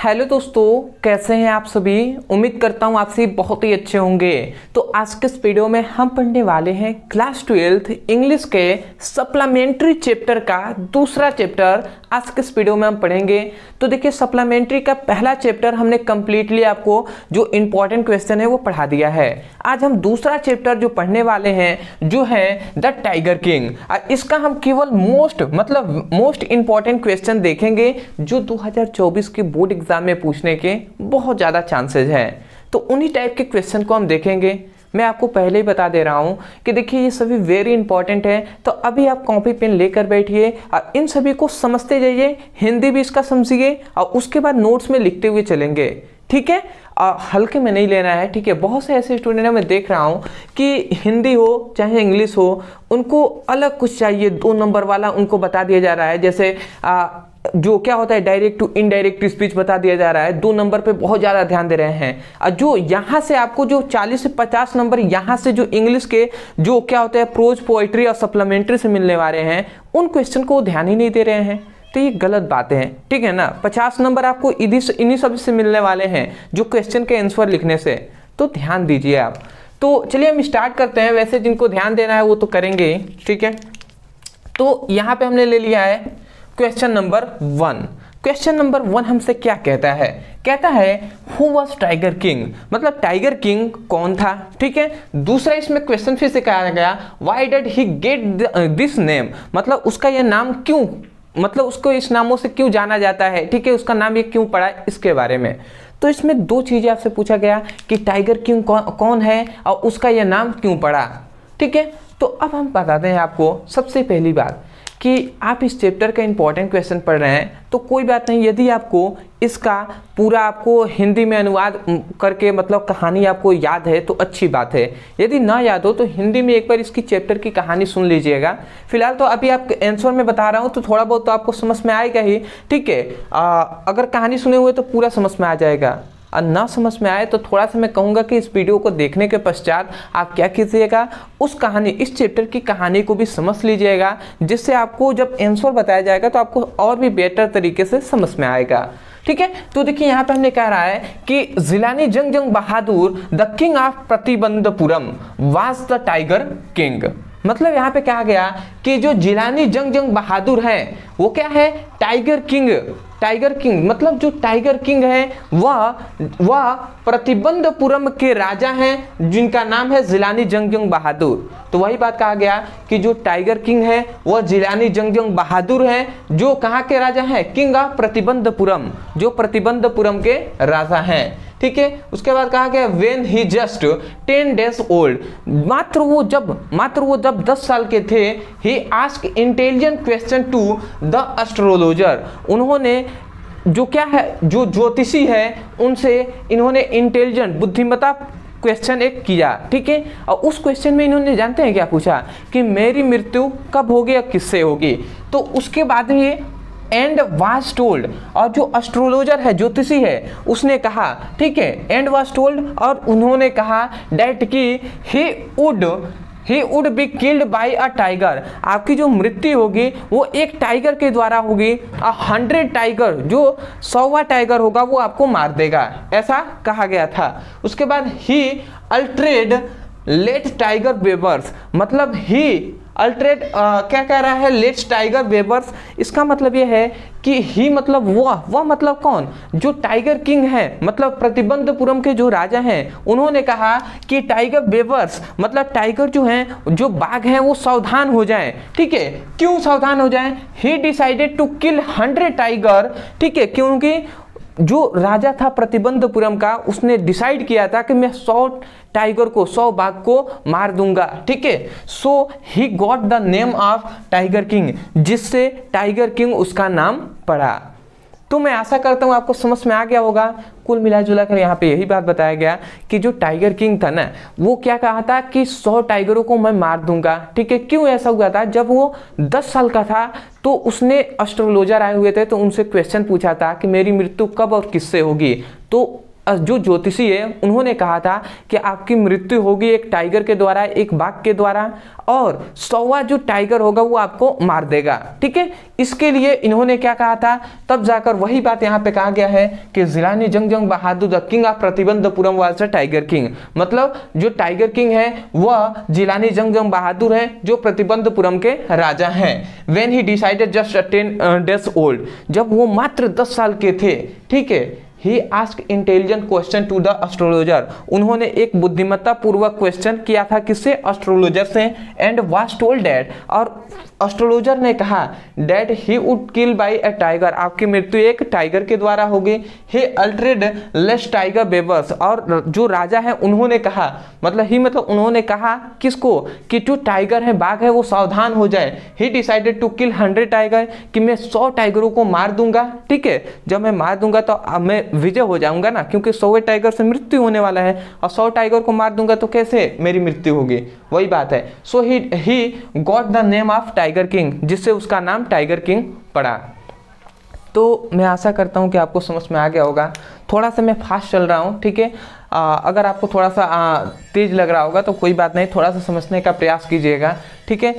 Hello दोस्तों, कैसे हैं आप सभी? उम्मीद करता हूँ आप सभी बहुत ही अच्छे होंगे। तो आज के इस वीडियो में हम पढ़ने वाले हैं क्लास ट्वेल्थ इंग्लिश के सप्लीमेंट्री चैप्टर का दूसरा चैप्टर। आज के इस वीडियो में हम पढ़ेंगे। तो देखिए, सप्लीमेंट्री का पहला चैप्टर हमने कम्प्लीटली आपको जो इम्पोर्टेंट क्वेश्चन है वो पढ़ा दिया है। आज हम दूसरा चैप्टर जो पढ़ने वाले हैं, जो है द टाइगर किंग। इसका हम केवल मोस्ट मतलब मोस्ट इंपॉर्टेंट क्वेश्चन देखेंगे, जो 2024 की बोर्ड एग्ज़ाम में पूछने के बहुत ज़्यादा चांसेज हैं। तो उन्हीं टाइप के क्वेश्चन को हम देखेंगे। मैं आपको पहले ही बता दे रहा हूँ कि देखिए ये सभी वेरी इंपॉर्टेंट है। तो अभी आप कॉपी पेन लेकर बैठिए और इन सभी को समझते जाइए। हिंदी भी इसका समझिए और उसके बाद नोट्स में लिखते हुए चलेंगे। ठीक है? हल्के में नहीं लेना है। ठीक है? बहुत से ऐसे स्टूडेंट हैं मैं देख रहा हूँ कि हिंदी हो चाहे इंग्लिश हो उनको अलग कुछ चाहिए। दो नंबर वाला उनको बता दिया जा रहा है। जैसे आ, जो क्या होता है डायरेक्ट टू इनडायरेक्ट स्पीच बता दिया जा रहा है। दो नंबर पे बहुत ज़्यादा ध्यान दे रहे हैं। और जो यहाँ से आपको जो 40 से 50 नंबर यहाँ से जो इंग्लिश के जो क्या होता है प्रोज पोइट्री और सप्लीमेंट्री से मिलने वाले हैं, उन क्वेश्चन को ध्यान ही नहीं दे रहे हैं। तो ये गलत बातें हैं। ठीक है ना? पचास नंबर आपको इन्हीं सबसे मिलने वाले हैं, जो क्वेश्चन के आंसर लिखने से। तो ध्यान दीजिए आप। तो चलिए हम स्टार्ट करते हैं। वैसे जिनको ध्यान देना है, वो तो करेंगे ठीक है? तो यहाँ पे हमने ले लिया है question number one question number one हमसे क्या कहता है? कहता है हु वॉज़ टाइगर किंग मतलब टाइगर किंग कौन था? ठीक है? दूसरा इसमें क्वेश्चन फिर से कहा गया why did he get this name मतलब उसका यह नाम क्यों? मतलब उसको इस नामों से क्यों जाना जाता है? ठीक है? उसका नाम ये क्यों पड़ा इसके बारे में। तो इसमें दो चीज़ें आपसे पूछा गया कि टाइगर किंग कौन, कौन है और उसका यह नाम क्यों पड़ा? ठीक है? तो अब हम बताते हैं आपको सबसे पहली बात कि आप इस चैप्टर का इंपॉर्टेंट क्वेश्चन पढ़ रहे हैं तो कोई बात नहीं, यदि आपको इसका पूरा आपको हिंदी में अनुवाद करके मतलब कहानी आपको याद है तो अच्छी बात है। यदि ना याद हो तो हिंदी में एक बार इसकी चैप्टर की कहानी सुन लीजिएगा। फ़िलहाल तो अभी आप आंसर में बता रहा हूँ तो थोड़ा बहुत तो आपको समझ में आएगा ही, ठीक है? अगर कहानी सुने हुए तो पूरा समझ में आ जाएगा। और ना समझ में आए तो थोड़ा सा मैं कहूँगा कि इस वीडियो को देखने के पश्चात आप क्या कीजिएगा, उस कहानी, इस चैप्टर की कहानी को भी समझ लीजिएगा, जिससे आपको जब आंसर बताया जाएगा तो आपको और भी बेटर तरीके से समझ में आएगा। ठीक है? तो देखिए, यहाँ पे हमने कह रहा है कि Jilani Jung Jung Bahadur, the king of Pratibandapuram, was the tiger king. मतलब यहाँ पे कहा गया कि जो जिलानी जंग जंग बहादुर है, वो क्या है? टाइगर किंग टाइगर किंग मतलब जो टाइगर किंग है, वह वह प्रतिबंधपुरम के राजा हैं, जिनका नाम है जिलानी जंगजंग बहादुर। तो वही बात कहा गया कि जो टाइगर किंग है, वह जिलानी जंगजंग बहादुर है, जो कहाँ के राजा हैं? किंग ऑफ़ प्रतिबंधपुरम, जो प्रतिबंधपुरम के राजा हैं। ठीक है? उसके बाद कहा गया when he just ten days old मात्र वो जब, मात्र वो जब दस साल के थे he ask intelligent question to the astrologer उन्होंने जो क्या है, जो ज्योतिषी है, उनसे इन्होंने इंटेलिजेंट बुद्धिमता क्वेश्चन एक किया, ठीक है? और उस क्वेश्चन में इन्होंने, जानते हैं क्या पूछा? कि मेरी मृत्यु कब होगी या किससे होगी? तो उसके बाद ही एंड वाज टोल्ड और जो एस्ट्रोलॉजर है, ज्योतिषी है, उसने कहा, ठीक है एंड वाज टोल्ड और उन्होंने कहा डेट की he would he would be killed by a tiger आपकी जो मृत्यु होगी, वो एक टाइगर के द्वारा होगी अ हंड्रेड टाइगर जो सौवा टाइगर होगा, वो आपको मार देगा। ऐसा कहा गया था। उसके बाद ही अल्ट्रेड लेट टाइगर बेबर्स मतलब ही अल्ट्रेट क्या कह रहा है, लेट्स, टाइगर, वेबर्स, इसका मतलब ये है कि ही मतलब वह वह मतलब कौन? जो टाइगर किंग है मतलब प्रतिबंधपुरम के जो राजा हैं, उन्होंने कहा कि टाइगर, वेबर्स मतलब टाइगर जो हैं, जो बाघ हैं, वो सावधान हो जाएँ। ठीक है? क्यों सावधान हो जाएँ? He decided to kill hundred tiger ठीक है? क्योंकि जो राजा था प्रतिबंधपुरम का, उसने डिसाइड किया था कि मैं सौ टाइगर को, सौ बाघ को मार दूँगा, ठीक है? So he got the name of tiger king जिससे टाइगर किंग उसका नाम पड़ा। तो मैं आशा करता हूँ आपको समझ में आ गया होगा। कुल मिला जुला कर यहाँ पे यही बात बताया गया कि जो टाइगर किंग था ना, वो क्या कहा था कि सौ टाइगरों को मैं मार दूँगा। ठीक है, क्यों ऐसा हुआ था? जब वो दस साल का था तो उसने एस्ट्रोलॉजर आए हुए थे तो उनसे क्वेश्चन पूछा था कि मेरी मृत्यु कब और किससे होगी? तो जो ज्योतिषी है, उन्होंने कहा था कि आपकी मृत्यु होगी एक टाइगर के द्वारा, एक बाघ के द्वारा, और सौवा जो टाइगर होगा, वो आपको मार देगा। ठीक है? इसके लिए इन्होंने क्या कहा था? तब जाकर वही बात यहाँ पे कहा गया है कि Jilani Jung Jung Bahadur the king of Pratibandapuram was tiger king मतलब जो टाइगर किंग है, वह जिलानी जंग जंग बहादुर है, जो प्रतिबंधपुरम के राजा हैं। When he decided just ten days old जब वो मात्र दस साल के थे, ठीक है? He ask intelligent question to the astrologer उन्होंने एक बुद्धिमत्ता पूर्वक क्वेश्चन किया था किससे? एस्ट्रोलॉजर से एंड वाज टोल्ड डैट और एस्ट्रोलॉजर ने कहा that he would kill by a tiger आपकी मृत्यु एक टाइगर के द्वारा होगी। ही अल्ट्रेड लेस टाइगर बेबर्स और जो राजा है, उन्होंने कहा मतलब ही मतलब उन्होंने कहा किसको? कि जो टाइगर है, बाघ है, वो सावधान हो जाए। He decided to kill hundred tiger कि मैं सौ टाइगरों को मार दूँगा। ठीक है? जब मैं मार दूँगा तो मैं विजय हो जाऊँगा ना, क्योंकि सौ टाइगर से मृत्यु होने वाला है और सौ टाइगर को मार दूँगा तो कैसे मेरी मृत्यु होगी? वही बात है। So he he got the name of tiger king जिससे उसका नाम टाइगर किंग पड़ा। तो मैं आशा करता हूँ कि आपको समझ में आ गया होगा। थोड़ा सा मैं फास्ट चल रहा हूँ, ठीक है? अगर आपको थोड़ा सा तेज लग रहा होगा तो कोई बात नहीं, थोड़ा सा समझने का प्रयास कीजिएगा, ठीक है?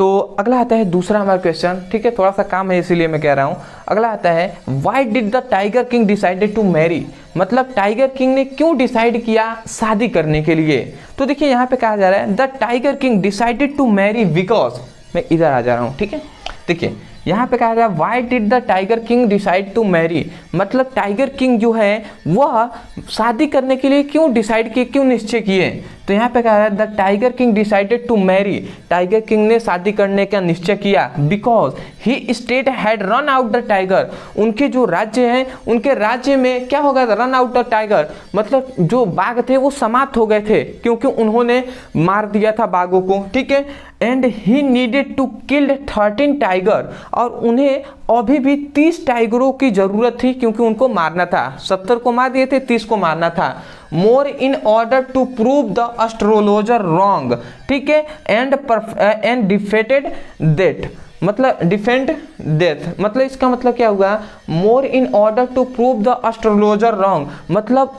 तो अगला आता है दूसरा हमारा क्वेश्चन ठीक है? थोड़ा सा काम है, इसीलिए मैं कह रहा हूँ। अगला आता है why did the tiger king decided to marry मतलब टाइगर किंग ने क्यों डिसाइड किया शादी करने के लिए? तो देखिए, यहाँ पे कहा जा रहा है the tiger king decided to marry because मैं इधर आ जा रहा हूँ, ठीक है? देखिए, यहाँ पे कहा जा रहा है why did the tiger king decide to marry मतलब टाइगर किंग जो है, वह शादी करने के लिए क्यों डिसाइड किए, क्यों निश्चय किए? तो यहाँ पे कहा है the tiger king decided to marry tiger king ने शादी करने का निश्चय किया because he state had run out the tiger उनके जो राज्य हैं, उनके राज्य में क्या होगा? रन आउट द टाइगर मतलब जो बाघ थे, वो समाप्त हो गए थे, क्योंकि उन्होंने मार दिया था बाघों को, ठीक है? And he needed to killed thirteen tiger और उन्हें अभी भी तीस टाइगरों की ज़रूरत थी क्योंकि उनको मारना था। सत्तर को मार दिए थे, तीस को मारना था। More in order to prove the astrologer wrong ठीक है? एंड एंड डिफेटेड डेट मतलब डिफेंड डेथ मतलब इसका मतलब क्या हुआ? More in order to prove the astrologer wrong मतलब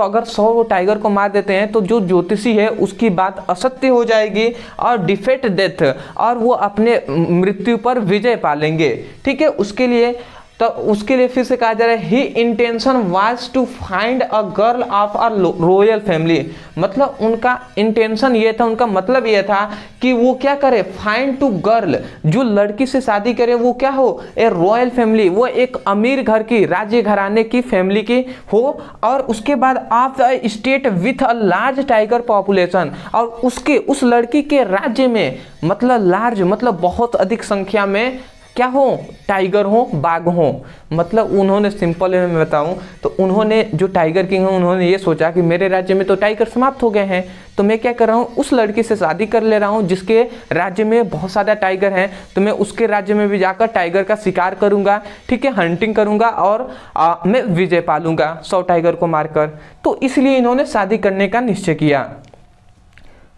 अगर सौ टाइगर को मार देते हैं तो जो ज्योतिषी है, उसकी बात असत्य हो जाएगी और डिफेट डेथ और वो अपने मृत्यु पर विजय पालेंगे। ठीक है? उसके लिए तो उसके लिए फिर से कहा जा रहा है he intention was to find a girl of a royal family मतलब उनका इंटेंशन ये था, उनका मतलब ये था कि वो क्या करे फाइंड टू गर्ल जो लड़की से शादी करे, वो क्या हो, ए रॉयल फैमिली वो एक अमीर घर की राज्य घराने की फैमिली की हो, और उसके बाद of the state with a large tiger population और उसके, उस लड़की के राज्य में मतलब लार्ज मतलब बहुत अधिक संख्या में क्या हो? टाइगर हो बाघ हो। मतलब उन्होंने सिंपल में बताऊँ तो उन्होंने जो टाइगर किंग है उन्होंने ये सोचा कि मेरे राज्य में तो टाइगर समाप्त हो गए हैं। तो मैं क्या कर रहा हूँ? उस लड़की से शादी कर ले रहा हूँ जिसके राज्य में बहुत सारा टाइगर हैं। तो मैं उसके राज्य में भी जाकर टाइगर का शिकार करूँगा ठीक है? हंटिंग करूँगा और आ, मैं विजय पालूँगा सौ टाइगर को मारकर। तो इसलिए इन्होंने शादी करने का निश्चय किया।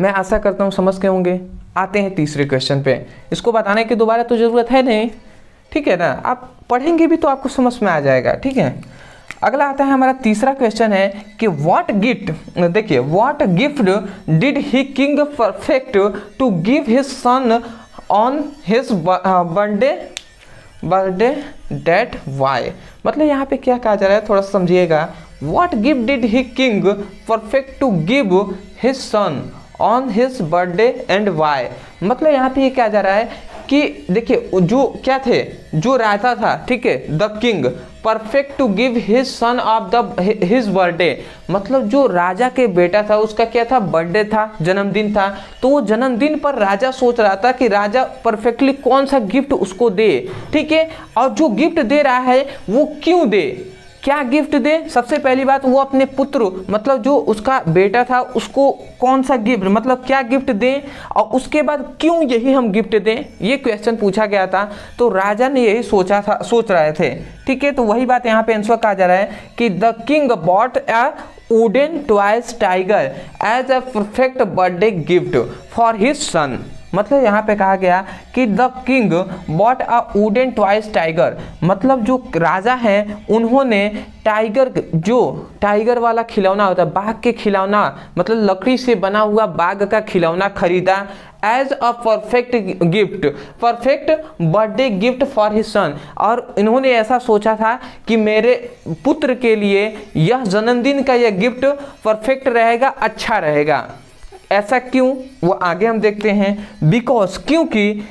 मैं आशा करता हूँ समझ के होंगे। आते हैं तीसरे क्वेश्चन पे। इसको बताने की दोबारा तो ज़रूरत है नहीं। ठीक है ना? आप पढ़ेंगे भी तो आपको समझ में आ जाएगा। ठीक है? अगला आता है हमारा तीसरा क्वेश्चन है कि व्हाट गिफ्ट देखिए what gift did he king perfect to give his son on his birthday birthday date why मतलब यहाँ पे क्या कहा जा रहा है? थोड़ा समझिएगा। What gift did he king perfect to give his son on his birthday and why मतलब यहाँ पे ये क्या जा रहा है कि देखिए, जो क्या थे? जो राजा था, ठीक है the king perfect to give his son of the his birthday मतलब जो राजा के बेटा था, उसका क्या था? बर्थडे था, जन्मदिन था। तो वो जन्मदिन पर राजा सोच रहा था कि राजा परफेक्टली कौन सा गिफ्ट उसको दे, ठीक है? और जो गिफ्ट दे रहा है, वो क्यों दे? क्या गिफ्ट दे? सबसे पहली बात, वो अपने पुत्र मतलब जो उसका बेटा था, उसको कौन सा गिफ्ट मतलब क्या गिफ्ट दें? और उसके बाद क्यों यही हम गिफ्ट दें? ये क्वेश्चन पूछा गया था। तो राजा ने यही सोचा था, सोच रहे थे। ठीक है तो वही बात यहाँ पे आंसर कहा जा रहा है कि the king bought a wooden twice tiger as a perfect birthday gift for his son मतलब यहाँ पे कहा गया कि the king bought a wooden twice tiger. मतलब जो राजा हैं, उन्होंने टाइगर जो टाइगर वाला खिलौना होता है, बाघ के खिलौना मतलब लकड़ी से बना हुआ बाघ का खिलौना खरीदा as a perfect gift perfect birthday gift for his son और इन्होंने ऐसा सोचा था कि मेरे पुत्र के लिए यह जन्मदिन का यह गिफ्ट परफेक्ट रहेगा अच्छा रहेगा। ऐसा क्यों? वो आगे हम देखते हैं बिकॉज़ क्योंकि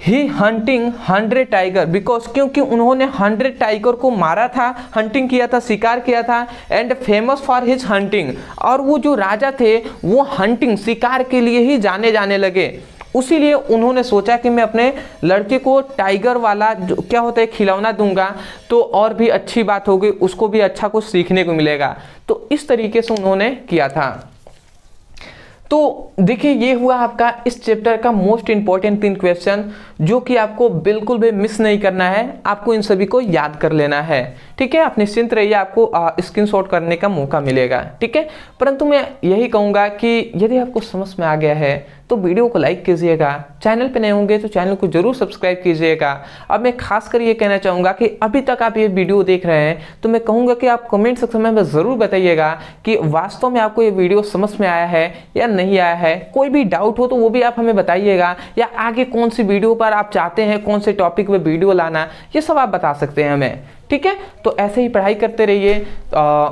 he hunting hundred tiger because क्योंकि उन्होंने हंड्रेड टाइगर को मारा था हंटिंग किया था, शिकार किया था and famous for his hunting और वो जो राजा थे, वो हंटिंग शिकार के लिए ही जाने जाने लगे। उसीलिए उन्होंने सोचा कि मैं अपने लड़के को टाइगर वाला जो, क्या होता है, खिलौना दूँगा तो और भी अच्छी बात होगी, उसको भी अच्छा कुछ सीखने को मिलेगा। तो इस तरीके से उन्होंने किया था। तो देखिए ये हुआ आपका इस चैप्टर का मोस्ट इंपॉर्टेंट तीन क्वेश्चन जो कि आपको बिल्कुल भी मिस नहीं करना है, आपको इन सभी को याद कर लेना है। ठीक है? आप निश्चिंत रहिए, आपको स्क्रीनशॉट करने का मौका मिलेगा। ठीक है? परंतु मैं यही कहूँगा कि यदि आपको समझ में आ गया है तो वीडियो को लाइक कीजिएगा। चैनल पे नए होंगे तो चैनल को ज़रूर सब्सक्राइब कीजिएगा। अब मैं खास कर ये कहना चाहूँगा कि अभी तक आप ये वीडियो देख रहे हैं तो मैं कहूँगा कि आप कमेंट सेक्शन में ज़रूर बताइएगा कि वास्तव में आपको ये वीडियो समझ में आया है या नहीं आया है। कोई भी डाउट हो तो वो भी आप हमें बताइएगा, या आगे कौन सी वीडियो पर आप चाहते हैं कौन से टॉपिक में वीडियो लाना, ये सब आप बता सकते हैं हमें, ठीक है? तो ऐसे ही पढ़ाई करते रहिए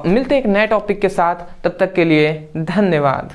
मिलते एक नए टॉपिक के साथ, तब तक के लिए धन्यवाद।